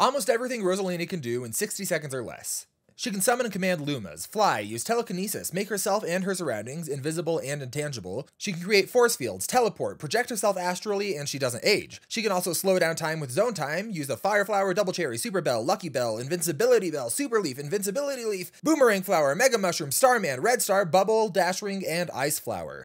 Almost everything Rosalina can do in 60 seconds or less. She can summon and command Lumas, fly, use telekinesis, make herself and her surroundings invisible and intangible. She can create force fields, teleport, project herself astrally, and she doesn't age. She can also slow down time with zone time, use the Fire Flower, Double Cherry, Super Bell, Lucky Bell, Invincibility Bell, Super Leaf, Invincibility Leaf, Boomerang Flower, Mega Mushroom, Starman, Red Star, Bubble, Dash Ring, and Ice Flower.